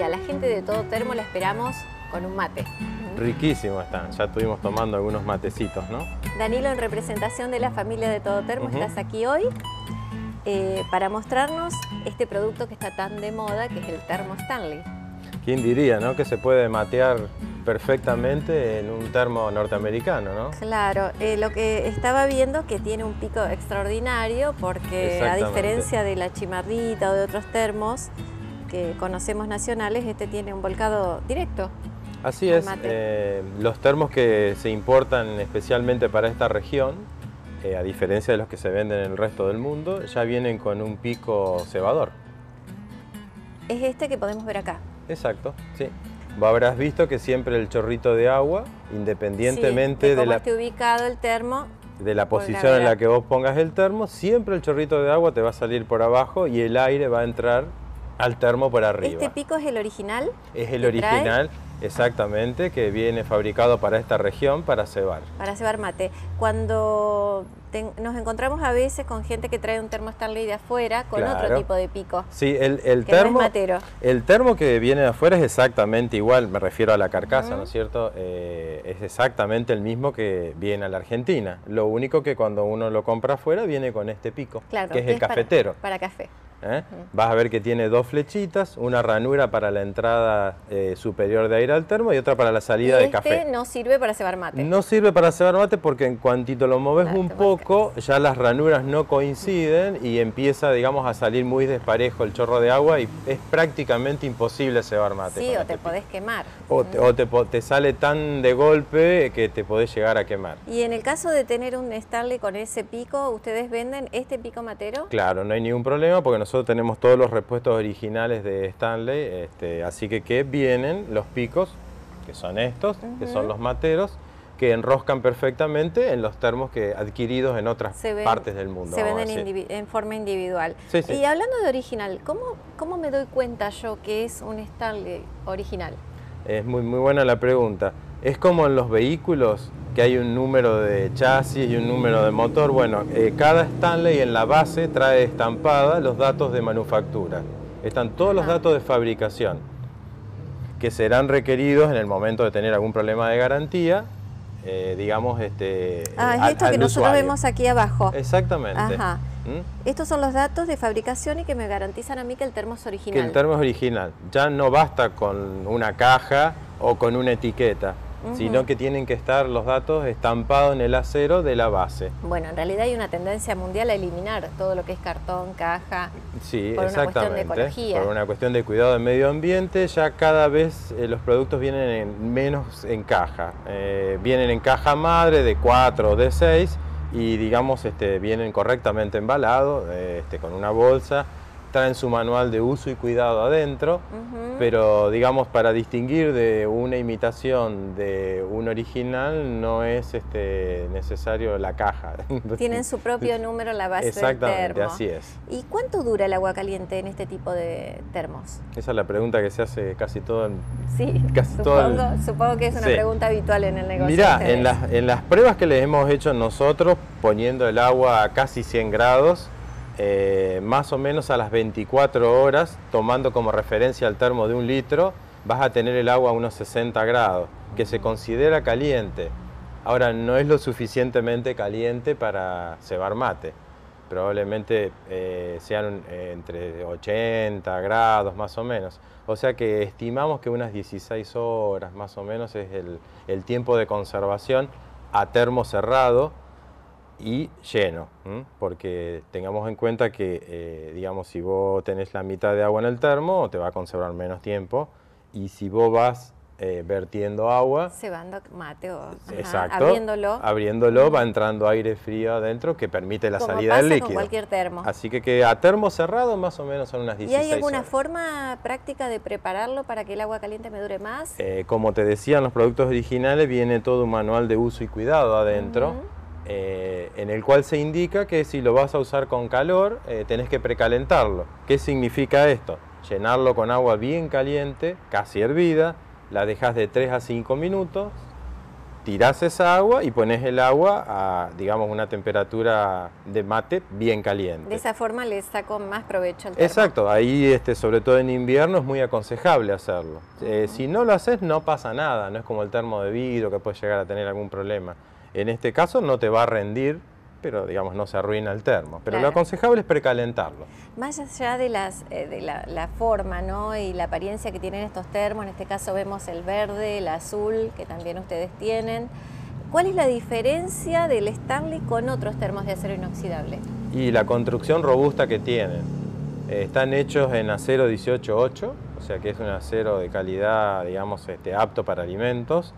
y a la gente de todo termo la esperamos con un mate. Riquísimo están, ya estuvimos tomando algunos matecitos, ¿no? Danilo, en representación de la familia de Todo Termo, estás aquí hoy eh, para mostrarnos este producto que está tan de moda, que es el termo Stanley. ¿Quién diría, no? Que se puede matear perfectamente en un termo norteamericano, ¿no? Claro, eh, lo que estaba viendo que tiene un pico extraordinario porque a diferencia de la chimarrita o de otros termos que conocemos nacionales, este tiene un volcado directo. Así es, eh, los termos que se importan especialmente para esta región, eh, a diferencia de los que se venden en el resto del mundo, ya vienen con un pico cebador. Es este que podemos ver acá. Exacto, sí. Habrás visto que siempre el chorrito de agua, independientemente de, de, la... esté ubicado el termo, de la posición en la que vos pongas el termo, siempre el chorrito de agua te va a salir por abajo y el aire va a entrar al termo por arriba. ¿Este pico es el original? Es el original, exactamente, que viene fabricado para esta región, para cebar. Para cebar mate. Cuando nos encontramos a veces con gente que trae un termo Stanley de afuera con otro tipo de pico. Sí, el, termo, el termo que viene de afuera es exactamente igual, me refiero a la carcasa, ¿no es cierto? Eh, es exactamente el mismo que viene a la Argentina. Lo único que cuando uno lo compra afuera viene con este pico, que es el cafetero. para café. ¿Eh? Vas a ver que tiene dos flechitas, una ranura para la entrada eh, superior de aire al termo y otra para la salida de café. Este no sirve para cebar mate. No sirve para cebar mate porque en cuantito lo moves un poco, ya las ranuras no coinciden y empieza, digamos, a salir muy desparejo el chorro de agua y es prácticamente imposible cebar mate. Sí, o te podés quemar. O, te, te, sale tan de golpe que te podés llegar a quemar. Y en el caso de tener un Stanley con ese pico, ¿ustedes venden este pico matero? Claro, no hay ningún problema porque nosotros nosotros tenemos todos los repuestos originales de Stanley, este, así que que vienen los picos, que son estos, que son los materos, que enroscan perfectamente en los termos que adquiridos en otras partes del mundo. Se venden en forma individual. Y hablando de original, ¿cómo, ¿cómo me doy cuenta yo que es un Stanley original? Es muy, muy buena la pregunta. Es como en los vehículos, que hay un número de chasis y un número de motor. Bueno, eh, cada Stanley en la base trae estampada los datos de manufactura. Están todos los datos de fabricación que serán requeridos en el momento de tener algún problema de garantía, eh, digamos, este, Ah, es esto que nosotros vemos aquí abajo. Exactamente. Ajá. ¿Mm? Estos son los datos de fabricación y que me garantizan a mí que el termo es original. Que el termo es original. Ya no basta con una caja o con una etiqueta sino que tienen que estar los datos estampados en el acero de la base. Bueno, en realidad hay una tendencia mundial a eliminar todo lo que es cartón, caja, sí, por una cuestión de ecología. Por una cuestión de cuidado del medio ambiente, ya cada vez eh, los productos vienen menos en caja. Eh, vienen en caja madre de 4 o de 6 y digamos este, vienen correctamente embalados, este, con una bolsa traen su manual de uso y cuidado adentro, pero digamos para distinguir de una imitación de un original no es este, necesario la caja. Tienen su propio número la base Exactamente, del termo. así es. ¿Y cuánto dura el agua caliente en este tipo de termos? Esa es la pregunta que se hace casi todo en, Sí, casi supongo, supongo que es una pregunta habitual en el negocio. Mirá, en las, en las pruebas que les hemos hecho nosotros, poniendo el agua a casi 100 grados, eh, más o menos a las 24 horas, tomando como referencia el termo de un litro, vas a tener el agua a unos 60 grados, que se considera caliente. Ahora, no es lo suficientemente caliente para cebar mate. Probablemente eh, sean eh, entre 80 grados más o menos. O sea que estimamos que unas 16 horas más o menos es el, el tiempo de conservación a termo cerrado y lleno, porque tengamos en cuenta que, eh, digamos, si vos tenés la mitad de agua en el termo, te va a conservar menos tiempo, y si vos vas eh, vertiendo agua... Cebando mate o exacto, abriéndolo. Abriéndolo, va entrando aire frío adentro que permite la salida del líquido. con cualquier termo. Así que, que a termo cerrado más o menos son unas 16 ¿Y hay alguna forma práctica de prepararlo para que el agua caliente me dure más? Eh, como te decía, en los productos originales viene todo un manual de uso y cuidado adentro. Eh, en el cual se indica que si lo vas a usar con calor, eh, tenés que precalentarlo. ¿Qué significa esto? Llenarlo con agua bien caliente, casi hervida, la dejas de 3 a 5 minutos, tirás esa agua y pones el agua a, digamos, una temperatura de mate bien caliente. De esa forma le saco más provecho al termo. Exacto, ahí este, sobre todo en invierno es muy aconsejable hacerlo. Eh, si no lo haces no pasa nada, no es como el termo de vidrio que puede llegar a tener algún problema. En este caso no te va a rendir pero digamos no se arruina el termo. Pero lo aconsejable es precalentarlo. Más allá de, las, eh, la, forma ¿no? y la apariencia que tienen estos termos, en este caso vemos el verde, el azul, que también ustedes tienen. ¿Cuál es la diferencia del Stanley con otros termos de acero inoxidable? Y la construcción robusta que tienen. Eh, están hechos en acero 18.8, o sea que es un acero de calidad, digamos, este, apto para alimentos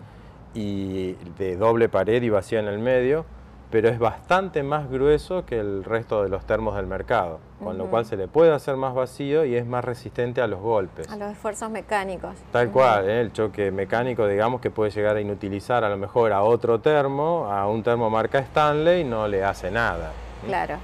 y de doble pared y vacía en el medio pero es bastante más grueso que el resto de los termos del mercado, con lo cual se le puede hacer más vacío y es más resistente a los golpes. A los esfuerzos mecánicos. Tal cual, ¿eh? el choque mecánico, digamos, que puede llegar a inutilizar a lo mejor a otro termo, a un termo marca Stanley, no le hace nada. Claro.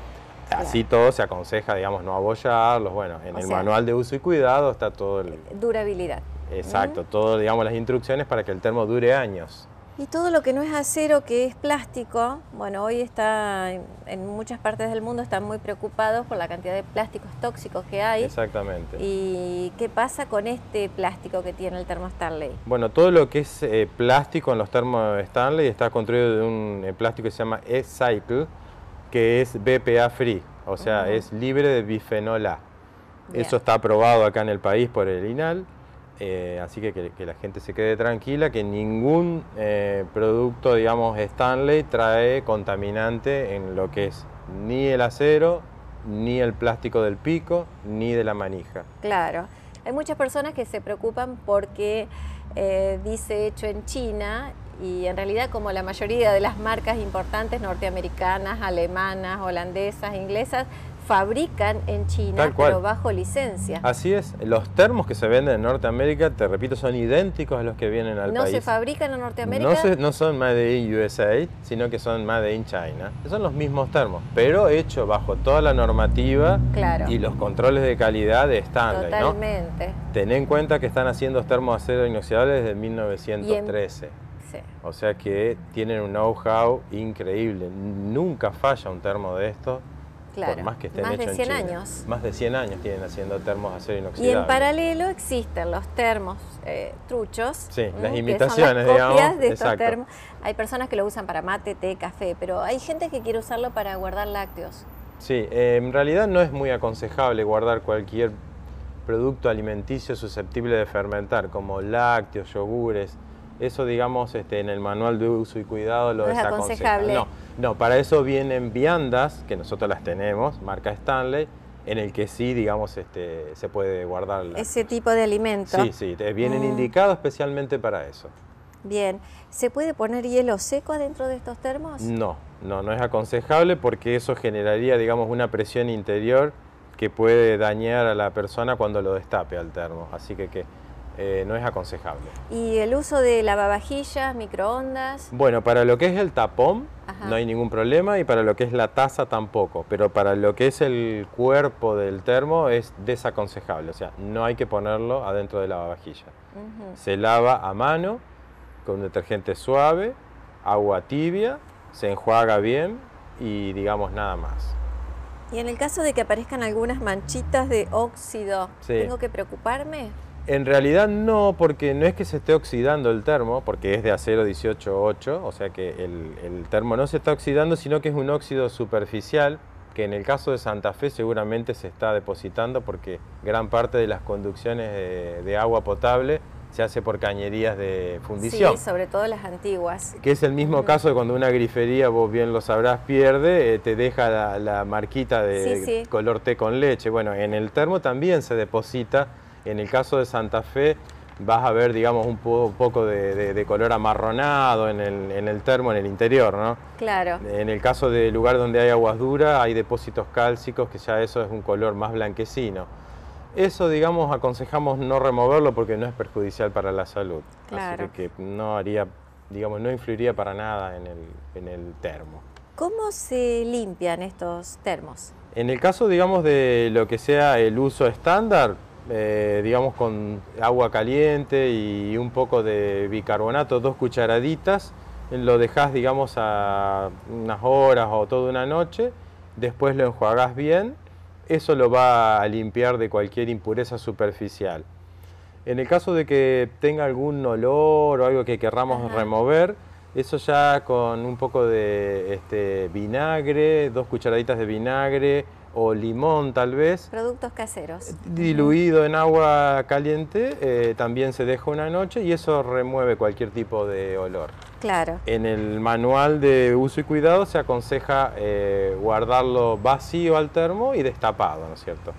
Así todo se aconseja, digamos, no abollarlos. Bueno, en el manual de uso y cuidado está todo el... Durabilidad. Exacto, todo, digamos, las instrucciones para que el termo dure años. Y todo lo que no es acero, que es plástico, bueno, hoy está en muchas partes del mundo están muy preocupados por la cantidad de plásticos tóxicos que hay. Exactamente. ¿Y qué pasa con este plástico que tiene el termo Stanley? Bueno, todo lo que es eh, plástico en los termos Stanley está construido de un eh, plástico que se llama E-Cycle, que es BPA free, o sea, es libre de bifenol A. Eso está aprobado acá en el país por el INAL. Eh, así que, que, la gente se quede tranquila, que ningún eh, producto, digamos, Stanley trae contaminante en lo que es ni el acero, ni el plástico del pico, ni de la manija. Claro. Hay muchas personas que se preocupan porque eh, dice hecho en China y en realidad como la mayoría de las marcas importantes norteamericanas, alemanas, holandesas, inglesas, fabrican en China, pero bajo licencia. Así es, los termos que se venden en Norteamérica, te repito, son idénticos a los que vienen al país. ¿No se fabrican en Norteamérica? No, no son Made in USA, sino que son Made in China. Son los mismos termos, pero hechos bajo toda la normativa y los controles de calidad de Stanley. Totalmente. Ten en cuenta que están haciendo termos acero inoxidable desde 1913. Sí. O sea que tienen un know-how increíble. Nunca falla un termo de estos más que estén más de 100 años. Más de 100 años tienen haciendo termos de acero inoxidable. Y en paralelo existen los termos eh, truchos. Sí, las imitaciones, digamos. de estos termos. Hay personas que lo usan para mate, té, café, pero hay gente que quiere usarlo para guardar lácteos. Sí, eh, en realidad no es muy aconsejable guardar cualquier producto alimenticio susceptible de fermentar, como lácteos, yogures. Eso, digamos, este, en el manual de uso y cuidado lo no es aconsejable. No, no, para eso vienen viandas, que nosotros las tenemos, marca Stanley, en el que sí, digamos, este, se puede guardar. Ese tipo de alimento. Sí, sí, vienen mm. indicados especialmente para eso. Bien, ¿se puede poner hielo seco dentro de estos termos? No, no, no es aconsejable porque eso generaría, digamos, una presión interior que puede dañar a la persona cuando lo destape al termo. Así que, que eh, no es aconsejable. ¿Y el uso de lavavajillas, microondas? Bueno, para lo que es el tapón no hay ningún problema y para lo que es la taza tampoco, pero para lo que es el cuerpo del termo es desaconsejable, o sea, no hay que ponerlo adentro de la lavavajilla. Se lava a mano con detergente suave, agua tibia, se enjuaga bien y digamos nada más. Y en el caso de que aparezcan algunas manchitas de óxido, ¿tengo que preocuparme? En realidad no, porque no es que se esté oxidando el termo, porque es de acero 18.8, o sea que el, termo no se está oxidando, sino que es un óxido superficial, que en el caso de Santa Fe seguramente se está depositando porque gran parte de las conducciones de, agua potable se hace por cañerías de fundición. Sí, sobre todo las antiguas. Que es el mismo caso de cuando una grifería, vos bien lo sabrás, pierde, eh, te deja la, marquita de color té con leche. Bueno, en el termo también se deposita en el caso de Santa Fe vas a ver, digamos, un, poco de, color amarronado en el, termo, en el interior, ¿no? Claro. En el caso del lugar donde hay aguas duras, hay depósitos cálcicos, que ya eso es un color más blanquecino. Eso, digamos, aconsejamos no removerlo porque no es perjudicial para la salud. Claro. Así que no haría, digamos, no influiría para nada en el, en el termo. ¿Cómo se limpian estos termos? En el caso, digamos, de lo que sea el uso estándar, eh, digamos con agua caliente y un poco de bicarbonato, dos cucharaditas, lo dejas, digamos, a unas horas o toda una noche, después lo enjuagas bien, eso lo va a limpiar de cualquier impureza superficial. En el caso de que tenga algún olor o algo que querramos remover, eso ya con un poco de este, vinagre, dos cucharaditas de vinagre o limón tal vez. Productos caseros. Diluido en agua caliente, eh, también se deja una noche y eso remueve cualquier tipo de olor. Claro. En el manual de uso y cuidado se aconseja eh, guardarlo vacío al termo y destapado, ¿no es cierto?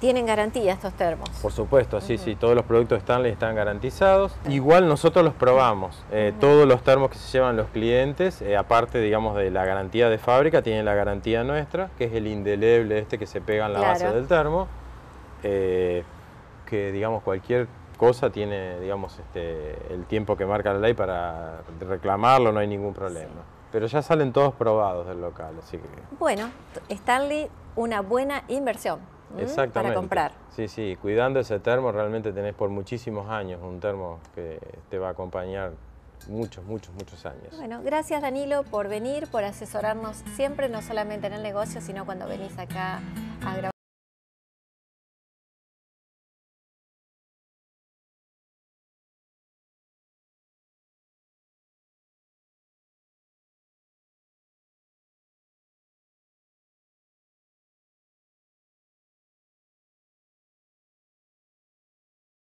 ¿Tienen garantía estos termos? Por supuesto, sí, sí, todos los productos Stanley están garantizados. Igual nosotros los probamos. Eh, todos los termos que se llevan los clientes, eh, aparte, digamos, de la garantía de fábrica, tienen la garantía nuestra, que es el indeleble este que se pega en la base del termo. Eh, que, digamos, cualquier cosa tiene, digamos, este, el tiempo que marca la ley para reclamarlo, no hay ningún problema. Pero ya salen todos probados del local, así que... Bueno, Stanley, una buena inversión. Exactamente. para comprar. Sí, sí, cuidando ese termo realmente tenés por muchísimos años un termo que te va a acompañar muchos, muchos, muchos años. Bueno, gracias Danilo por venir, por asesorarnos siempre, no solamente en el negocio, sino cuando venís acá a grabar.